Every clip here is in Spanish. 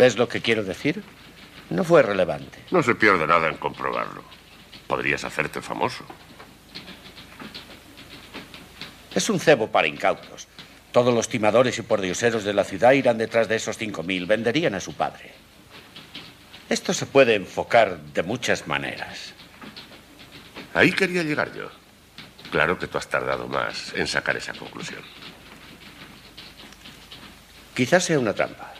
¿Ves lo que quiero decir? No fue relevante. No se pierde nada en comprobarlo. Podrías hacerte famoso. Es un cebo para incautos. Todos los timadores y pordioseros de la ciudad irán detrás de esos 5.000. Venderían a su padre. Esto se puede enfocar de muchas maneras. Ahí quería llegar yo. Claro que tú has tardado más en sacar esa conclusión. Quizás sea una trampa.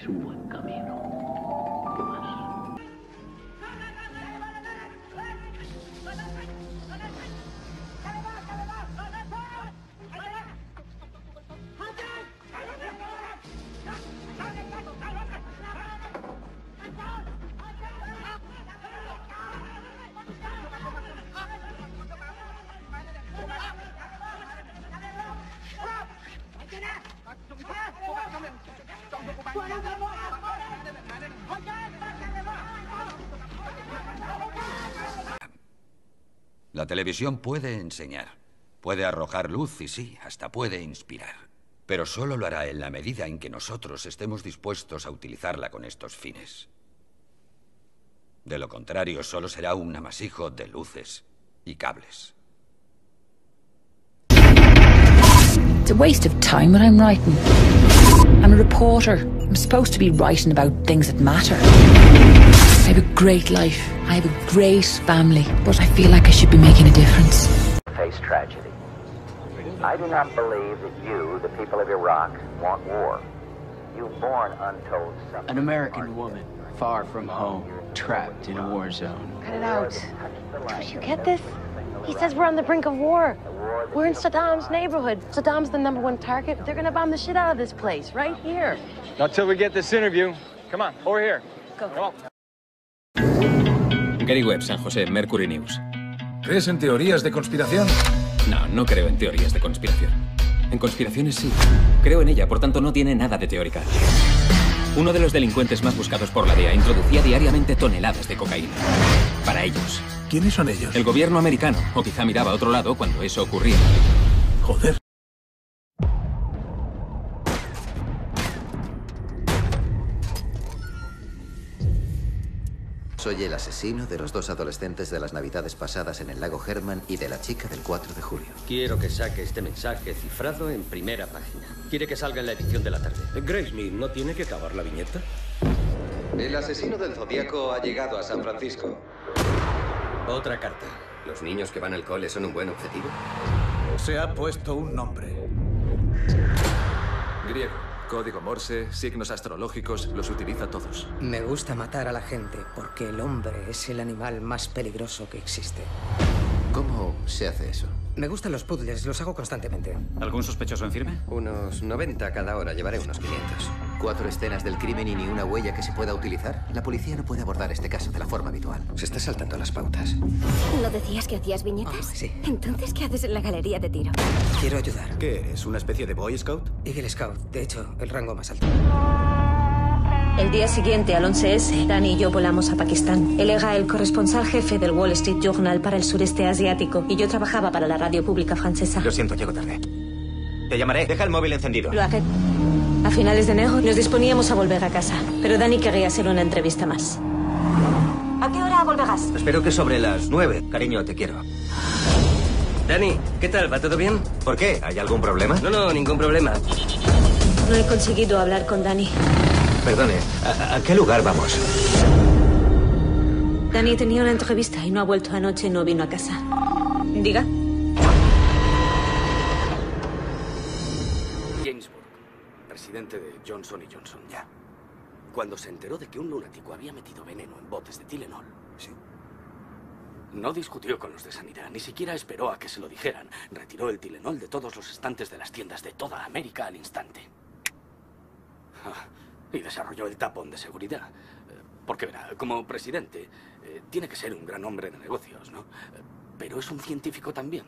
eres un buen camino. Televisión puede enseñar, puede arrojar luz y sí, hasta puede inspirar. Pero solo lo hará en la medida en que nosotros estemos dispuestos a utilizarla con estos fines. De lo contrario, solo será un amasijo de luces y cables. It's a waste of time when I'm writing. I'm a reporter. I'm supposed to be writing about things that matter. I have a great life. I have a great family. But I feel like I should be making a difference. Face tragedy. I do not believe that you, the people of Iraq, want war. You've born untold something. An American woman, far from home, trapped in a war zone. Cut it out. Don't you get this? He says we're on the brink of war. We're in Saddam's neighborhood. Saddam's the number one target. They're gonna bomb the shit out of this place, right here. Not till we get this interview. Come on, over here. Go. Come on. Gary Webb, San José, Mercury News. ¿Crees en teorías de conspiración? No, no creo en teorías de conspiración. En conspiraciones sí. Creo en ella, por tanto no tiene nada de teórica. Uno de los delincuentes más buscados por la DEA introducía diariamente toneladas de cocaína. Para ellos. ¿Quiénes son ellos? El gobierno americano. O quizá miraba a otro lado cuando eso ocurría. Joder. Soy el asesino de los dos adolescentes de las navidades pasadas en el lago Herman y de la chica del 4 de julio. Quiero que saque este mensaje cifrado en primera página. Quiere que salga en la edición de la tarde. Graysmith, ¿no tiene que acabar la viñeta? El asesino del zodiaco ha llegado a San Francisco. Otra carta. ¿Los niños que van al cole son un buen objetivo? Se ha puesto un nombre. Griego. Código Morse, signos astrológicos, los utiliza todos. Me gusta matar a la gente porque el hombre es el animal más peligroso que existe. ¿Cómo se hace eso? Me gustan los puzzles, los hago constantemente. ¿Algún sospechoso en firme? Unos 90 cada hora, llevaré unos 500. ¿Cuatro escenas del crimen y ni una huella que se pueda utilizar? La policía no puede abordar este caso de la forma habitual. Se está saltando las pautas. ¿No decías que hacías viñetas? Oh, sí. Entonces, ¿qué haces en la galería de tiro? Quiero ayudar. ¿Qué eres? ¿Una especie de Boy Scout? Eagle Scout, de hecho, el rango más alto. El día siguiente, al 11S, Dani y yo volamos a Pakistán. Él era el corresponsal jefe del Wall Street Journal para el sureste asiático y yo trabajaba para la radio pública francesa. Lo siento, llego tarde. Te llamaré. Deja el móvil encendido. Lo haré. A finales de enero nos disponíamos a volver a casa, pero Dani quería hacer una entrevista más. ¿A qué hora volverás? Espero que sobre las nueve. Cariño, te quiero. Dani, ¿qué tal? ¿Va todo bien? ¿Por qué? ¿Hay algún problema? No, no, ningún problema. No he conseguido hablar con Dani. Perdone, ¿a, a qué lugar vamos? Dani tenía una entrevista y no ha vuelto anoche, no vino a casa. Diga. Jamesburg, presidente de Johnson y Johnson. Ya. Cuando se enteró de que un lunático había metido veneno en botes de Tylenol, sí. No discutió con los de sanidad, ni siquiera esperó a que se lo dijeran. Retiró el Tylenol de todos los estantes de las tiendas de toda América al instante. Ah, y desarrolló el tapón de seguridad. Eh, Porque verá, como presidente, eh, tiene que ser un gran hombre de negocios, ¿no? Eh, Pero es un científico también.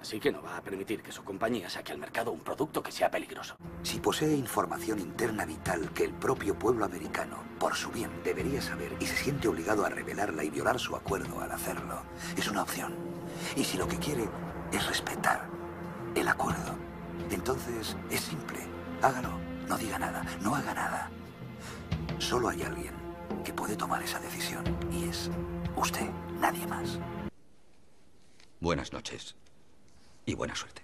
Así que no va a permitir que su compañía saque al mercado un producto que sea peligroso. Si posee información interna vital que el propio pueblo americano, por su bien, debería saber y se siente obligado a revelarla y violar su acuerdo al hacerlo, es una opción. Y si lo que quiere es respetar el acuerdo, entonces es simple. Hágalo, no diga nada, no haga nada. Solo hay alguien que puede tomar esa decisión y es usted, nadie más. Buenas noches. Y buena suerte.